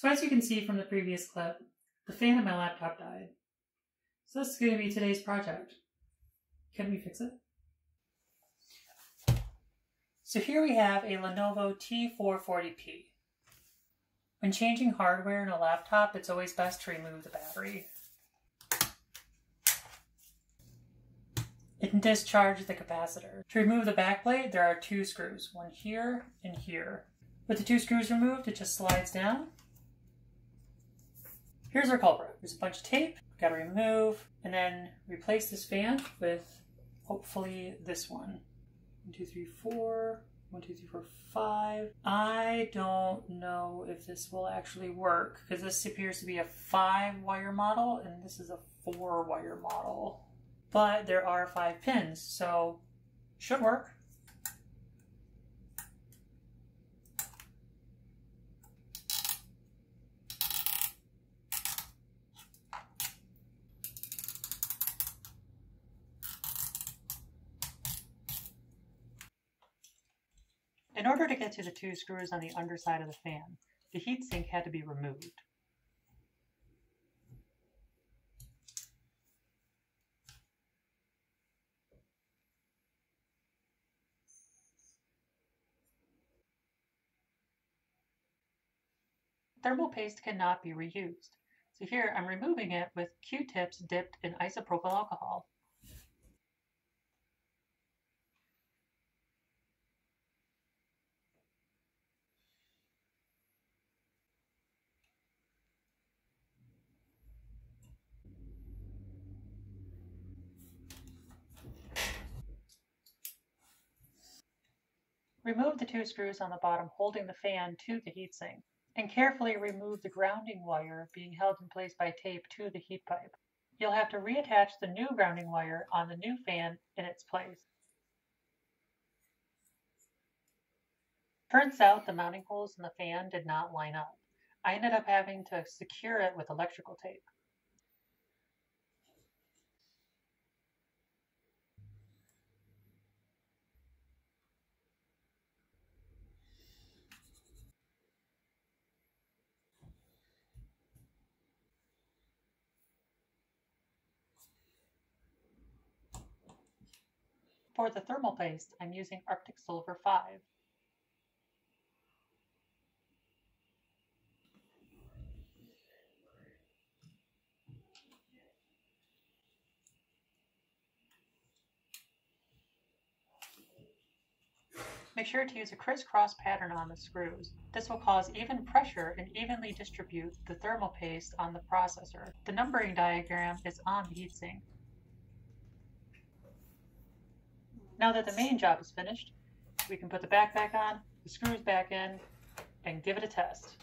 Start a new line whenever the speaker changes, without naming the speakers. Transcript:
So as you can see from the previous clip, the fan in my laptop died. So this is going to be today's project. Can we fix it? So here we have a Lenovo T440p. When changing hardware in a laptop, it's always best to remove the battery. and discharge the capacitor. To remove the backplate, there are two screws, one here and here. With the two screws removed, it just slides down. Here's our culprit. There's a bunch of tape, gotta remove, and then replace this fan with hopefully this one. One, two, three, four, one, two, three, four, five. I don't know if this will actually work because this appears to be a five wire model and this is a four wire model but there are five pins, so should work. In order to get to the two screws on the underside of the fan, the heatsink had to be removed. Thermal paste cannot be reused. So here I'm removing it with Q-tips dipped in isopropyl alcohol. Remove the two screws on the bottom holding the fan to the heatsink and carefully remove the grounding wire being held in place by tape to the heat pipe. You'll have to reattach the new grounding wire on the new fan in its place. Turns out the mounting holes in the fan did not line up. I ended up having to secure it with electrical tape. For the thermal paste, I'm using Arctic Silver 5. Make sure to use a crisscross pattern on the screws. This will cause even pressure and evenly distribute the thermal paste on the processor. The numbering diagram is on the heatsink. Now that the main job is finished, we can put the backplate on, the screws back in, and give it a test.